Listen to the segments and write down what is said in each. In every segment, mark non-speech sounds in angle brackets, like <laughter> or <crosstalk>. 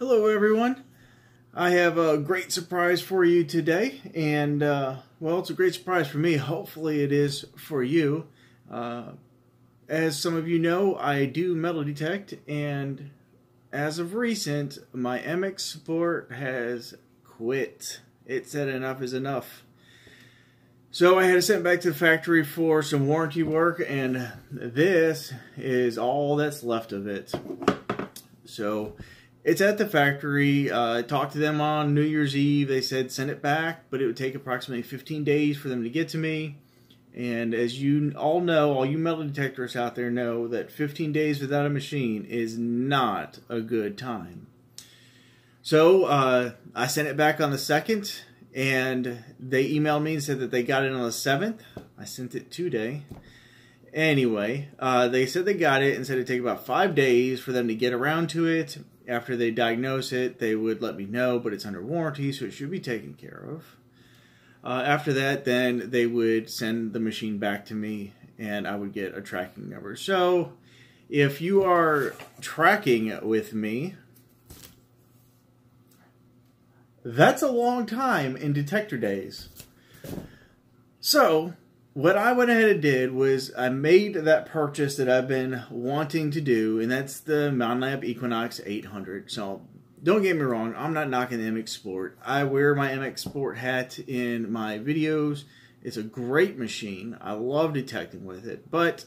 Hello, everyone. I have a great surprise for you today, and uh, well, it's a great surprise for me. Hopefully, it is for you. Uh, as some of you know, I do metal detect, and as of recent, my MX Sport has quit. It said enough is enough. So I had to send it back to the factory for some warranty work, and this is all that's left of it. So it's at the factory. Uh, talked to them on New Year's Eve. They said send it back, but it would take approximately 15 days for them to get to me. And as you all know, all you metal detectors out there know that 15 days without a machine is not a good time. So uh, I sent it back on the 2nd, and they emailed me and said that they got it on the 7th. I sent it today. Anyway, uh, they said they got it and said it'd take about five days for them to get around to it. After they diagnose it, they would let me know, but it's under warranty, so it should be taken care of. Uh, after that, then they would send the machine back to me and I would get a tracking number. So if you are tracking with me, that's a long time in detector days. So what I went ahead and did was I made that purchase that I've been wanting to do, and that's the Mountain Lab Equinox 800. So don't get me wrong, I'm not knocking the MX Sport. I wear my MX Sport hat in my videos. It's a great machine. I love detecting with it, but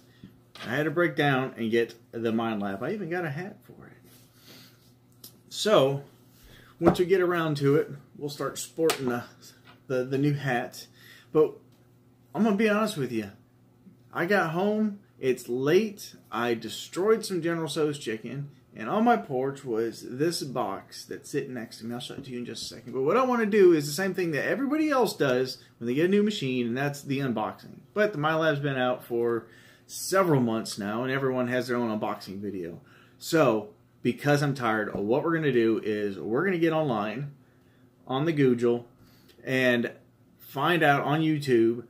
I had to break down and get the Minelab. I even got a hat for it. So, once we get around to it, we'll start sporting the, the, the new hat. But I'm to be honest with you. I got home, it's late, I destroyed some General Tso's chicken, and on my porch was this box that's sitting next to me. I'll show it to you in just a second. But what I want to do is the same thing that everybody else does when they get a new machine, and that's the unboxing. But the Minelab's been out for several months now, and everyone has their own unboxing video. So, because I'm tired, what we're going to do is we're going to get online on the Google and find out on YouTube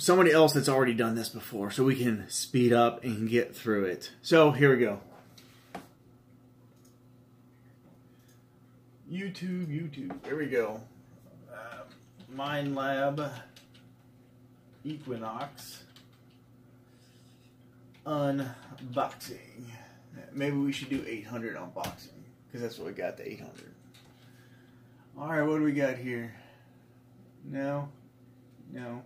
somebody else that's already done this before so we can speed up and get through it. So, here we go. YouTube, YouTube. There we go. Uh, Minelab Equinox unboxing. Maybe we should do 800 unboxing because that's what we got the 800. All right, what do we got here? No, no.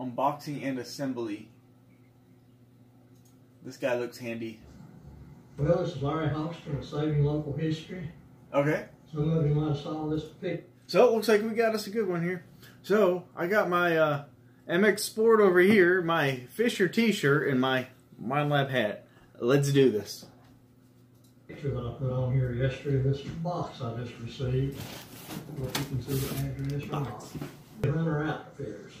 Unboxing and assembly. This guy looks handy. Well, this is Larry Hoxton of Saving Local History. Okay. Some of you might have saw this pic. So it looks like we got us a good one here. So I got my uh, MX Sport over here, my Fisher T-shirt, and my Minelab hat. Let's do this. Picture that I put on here yesterday. This box I just received. What you can see the address or not. Runner Outfitters.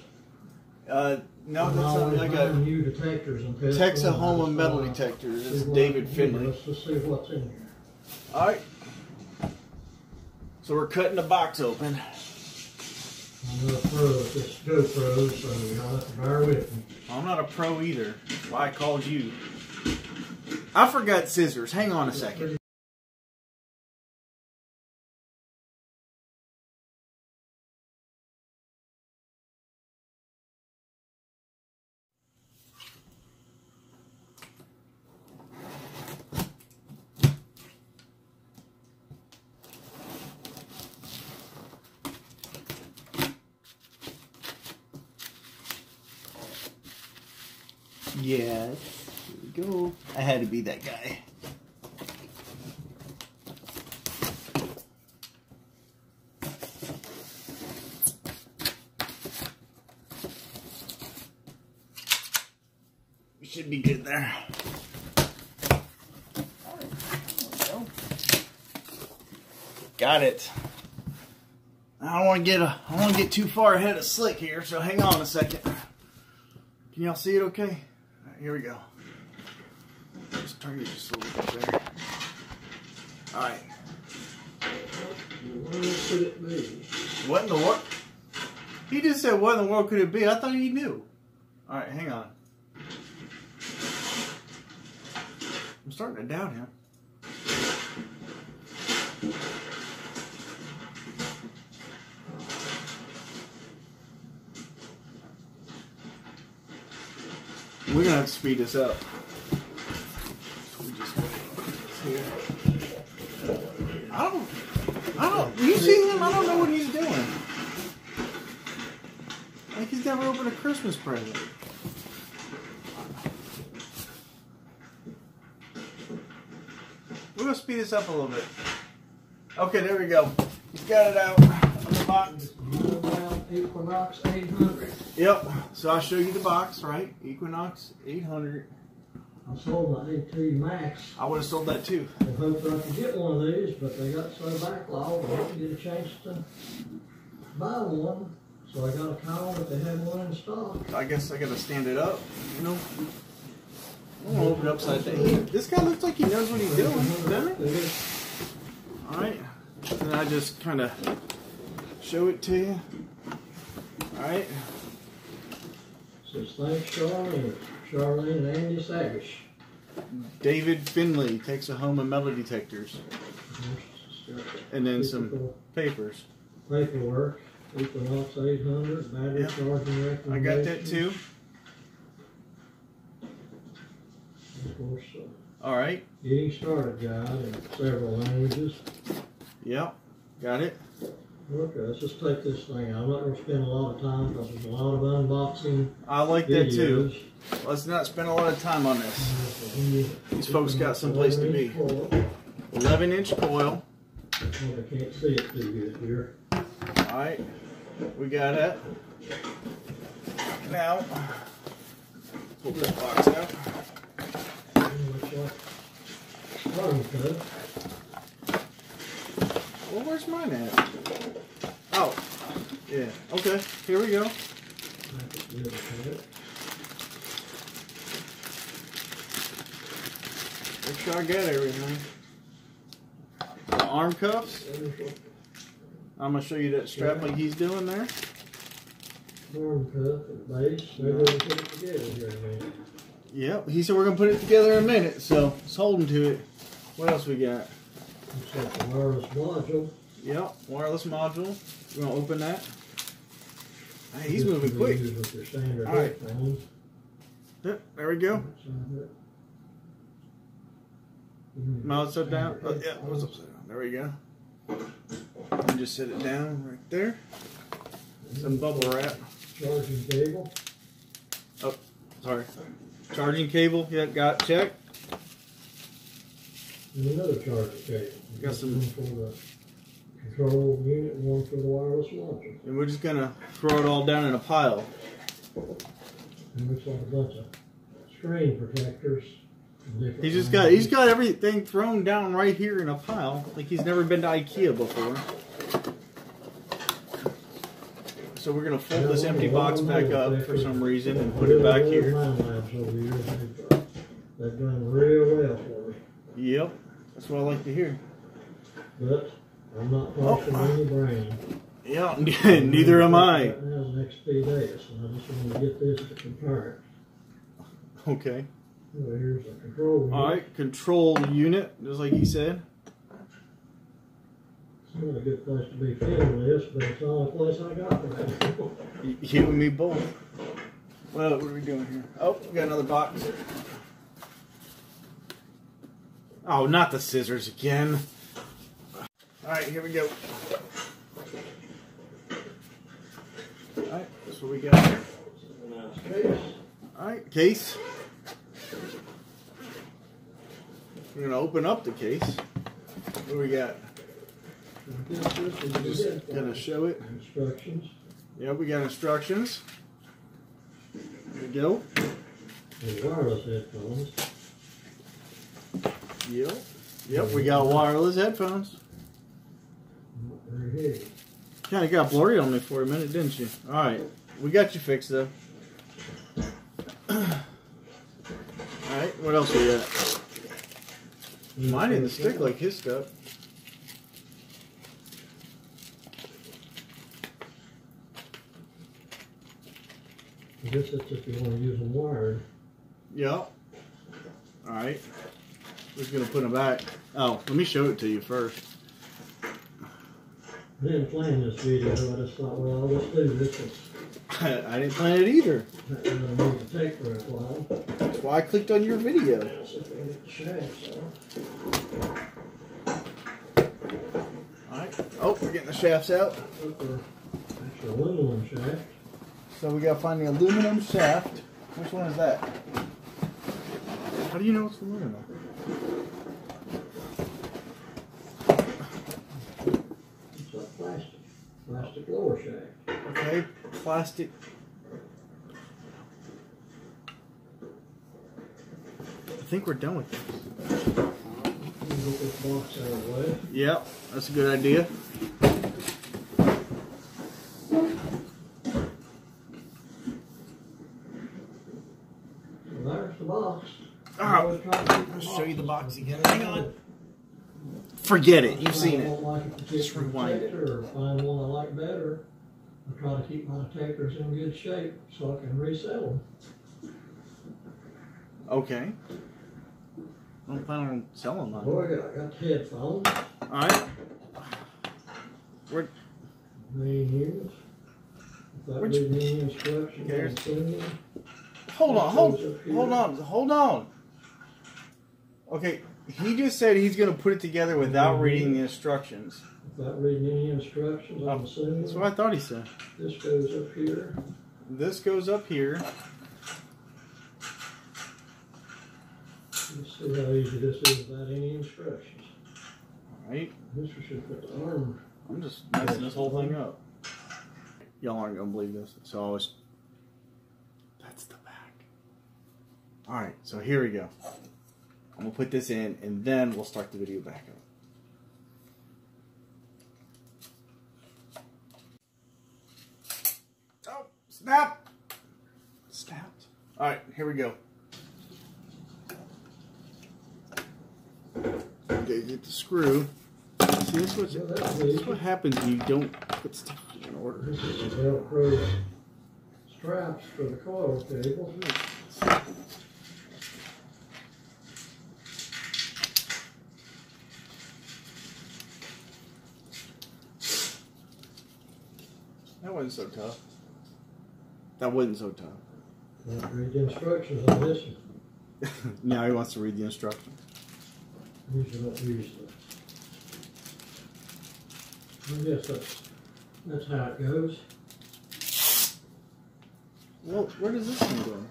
Uh, no, that's not like a new detectors and. Texhoma metal detectors. see It's David. Finley. Let's just see what's in here. All right. So we're cutting the box open. I'm not a pro at this GoPro, so you'll have to bear with me. I'm not a pro either. That's why I called you. I forgot scissors. Hang on a second. Yes. Here we go. I had to be that guy. We should be good there. There. Got it. I don't want to get a, I don't want to get too far ahead of Slick here, so hang on a second. Can y'all see it okay? All right, here we go. Just turn it just a little bit there. All right. Where could it be? What in the world? He just said, what in the world could it be? I thought he knew. All right, hang on. I'm starting to doubt him. We're gonna have to speed this up. I don't. I don't. You see him? I don't know what he's doing. Like he's never opened a Christmas present. We're gonna speed this up a little bit. Okay, there we go. He's got it out on the box. Equinox 800. Yep. So I'll show you the box, right? Equinox 800. I sold my AT Max. I would have sold that too. I hoped I could get one of these, but they got so backlogged, I didn't get a chance to buy one. So I got a call that they had one in stock. I guess I gotta stand it up. You know. I'm gonna open it upside down. He- This guy looks like he knows what he's doing, doesn't he? It is. All right. And I just kind of show it to you. All right. Says thanks Charlene, Charlene and Andy Savish. David Finley Texhoma metal detectors and then some papers. Paperwork, Equinox 800, battery Yep. charging I got that too. Of course, uh, All right. getting started guide in several languages. Yep. Got it. Okay, let's just take this thing. Out. I'm not gonna spend a lot of time because there's a lot of unboxing I like that too. Let's not spend a lot of time on this. These folks got someplace to be. 11 inch coil. I can't see it too good here. All right. We got it. Now, pull this box out. Looks code. Well, where's mine at? Oh, yeah. Okay, here we go. That's a good code. Make sure I got everything. The arm cuffs. I'm gonna show you that strap like he's doing there. Arm cuff and base. Maybe we'll put it together here in a minute. Yep. He said we're gonna put it together in a minute, so let's hold him to it. What else we got? Like the wireless module. Yep. Wireless module. We're gonna open that. Hey, he's moving quick. used With your standard All right. headphones. Yep. There we go. It. Upside down. Oh, yeah, it was upside down. There we go. And just set it down right there. Some bubble wrap. Charging cable. Oh, sorry. Charging cable. Yeah, got check. And another charging cable. Got some- One for the control unit and one for the wireless module. And we're just gonna throw it all down in a pile. And looks like a bunch of screen protectors. different He's just got he's got everything thrown down right here in a pile, like he's never been to IKEA before. So we're gonna fold this empty box back up for some reason and put it back here. Minelabs over here. They've, They've done real well for. Yep, that's what I like to hear. But I'm not partial Oh. to any brand. Yeah, <laughs> neither am I. Right now is next few days, and I just want to get this to compare it. Okay. Here's a control unit. All right, control unit, just like he said. It's not a good place to be filming this, but it's the only place I got now. <laughs> You and me both. Well, what are we doing here? Oh, we got another box. Oh, not the scissors again. All right, here we go. All right, that's what we got here. Case. All right, case. We're gonna open up the case. What do we got? This is the Just gonna show it. Instructions. Yeah, we got instructions. There we go. And wireless headphones. Yep. Yep, we got wireless headphones. Not very heavy. Kind of got blurry on me for a minute, didn't you? All right, we got you fixed though. All right, what else we got? Mine didn't stick like his stuff. I guess that's if you want to use a wire. Yep. All right. We're just gonna put them back. Oh, let me show it to you first. I didn't plan this video, I just thought, well, let's do this. <laughs> I didn't plan it either. It's not gonna need to take for a while. That's why I clicked on your video. Let's see if we can get the shafts out. Alright. Oh, we're getting the shafts out. For actual aluminum shaft. So we gotta find the aluminum shaft. Which one is that? How do you know it's aluminum? It's like plastic, plastic lower shaft. Okay, plastic. I think we're done with this. Let this box out of the way. Yep, that's a good idea. So there's the box. Alright, Always try to keep the I'll show you the box again. Hang on. Forget it. You've seen it. Don't like a particular Just rewind it. Or find one I like better. I try to keep my takers in good shape so I can resell them. Okay. I don't plan on selling mine. do I got? The headphones, Alright. We're main units. If Which- any instructions, hold on, hold Goes up here. hold on, hold on. Okay, he just said he's gonna put it together without mm-hmm. reading the instructions. Without reading any instructions, I'm Oh, assuming. That's what I thought he said. This goes up here. This goes up here. Let's see how easy this is without any instructions. Alright. This should put the arm. I'm just messing this whole thing up. Y'all aren't gonna believe this. So I was. That's the back. All right, so here we go. I'm gonna put this in, and then we'll start the video back up. Oh, snap! Snapped. All right, here we go. Okay, get the screw. See, this is what's this is what happens when you don't put stuff in order. This is the Velcro straps for the coil cable. That wasn't so tough. That wasn't so tough. Now, Read the instructions on this one. <laughs> now he wants to read the instructions. Usually don't use the. I guess that's, that's how it goes. Well, where does this one go?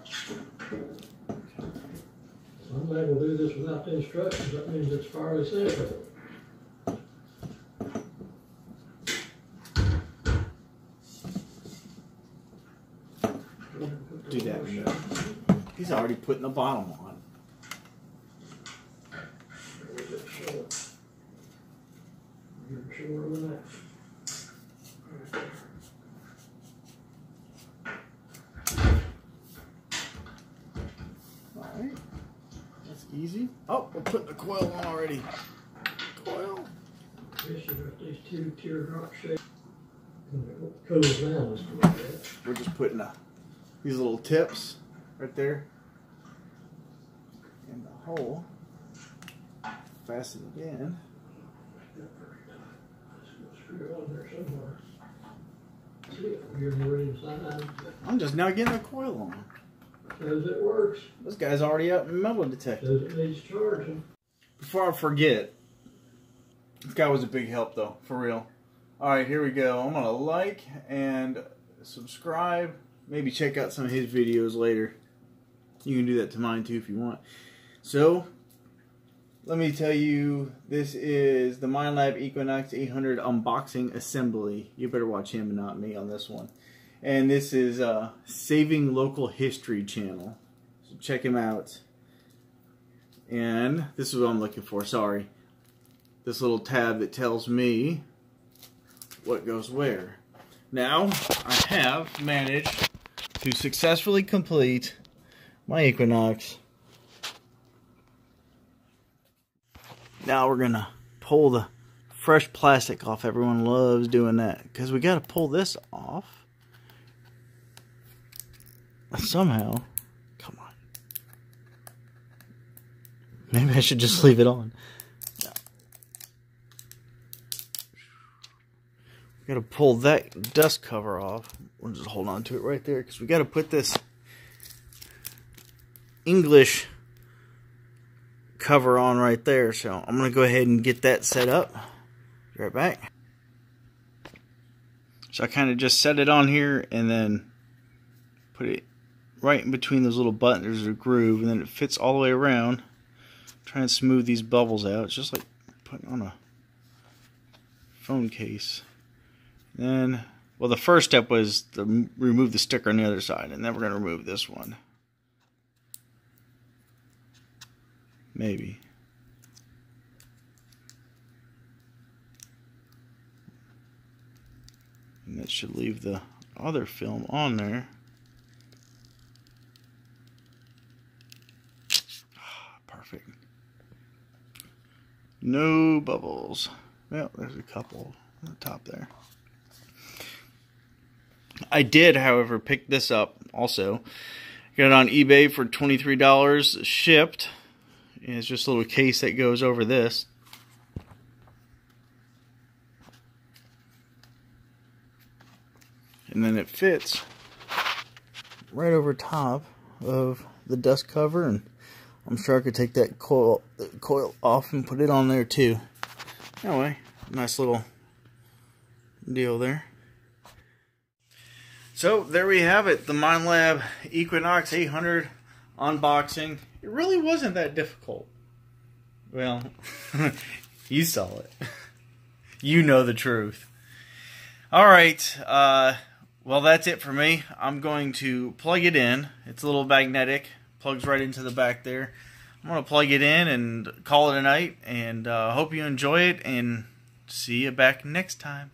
I'm able to do this without the instructions, that means it's fairly simple. Do that. in there. He's already putting the bottom on. Alright. That's easy. Oh, we're putting the coil on already. Coil. These two teardrop shapes. We're just putting a, these little tips right there in the hole. Fasten it in. Screw on there somewhere. See it here more inside. I'm just now getting the coil on. Says it works. This guy's already out in metal detector. Says it needs charging. Before I forget, this guy was a big help though, for real. All right, here we go. I'm gonna like and subscribe. Maybe check out some of his videos later. You can do that to mine too if you want. So, let me tell you, this is the Minelab Equinox 800 unboxing assembly. You better watch him and not me on this one. And this is uh, Saving Local History channel. So check him out. And this is what I'm looking for, sorry. This little tab that tells me what goes where. Now, I have managed to successfully complete my Equinox. Now we're gonna pull the fresh plastic off. Everyone loves doing that because we gotta pull this off somehow. Come on. Maybe I should just <laughs> leave it on. Got to pull that dust cover off. We'll just hold on to it right there because we got to put this English cover on right there. So I'm going to go ahead and get that set up. Be right back. So I kind of just set it on here and then put it right in between those little buttons. There's a groove and then it fits all the way around. Try and smooth these bubbles out. It's just like putting on a phone case. Then, well, the first step was to remove the sticker on the other side, and then we're going to remove this one. Maybe. And that should leave the other film on there. <sighs> Perfect. No bubbles. Well, there's a couple on the top there. I did, however, pick this up also. Got it on eBay for $23 shipped. And it's just a little case that goes over this. And then it fits right over top of the dust cover and I'm sure I could take that coil coil off and put it on there too. Anyway, nice little deal there. So there we have it, the Minelab Equinox 800 unboxing. It really wasn't that difficult. Well, <laughs> you saw it. <laughs> you know the truth. All right, uh, well that's it for me. I'm going to plug it in. It's a little magnetic, plugs right into the back there. I'm going to plug it in and call it a night, and uh, hope you enjoy it, and see you back next time.